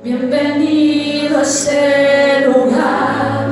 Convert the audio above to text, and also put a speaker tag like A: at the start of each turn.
A: Bienvenido a este lugar.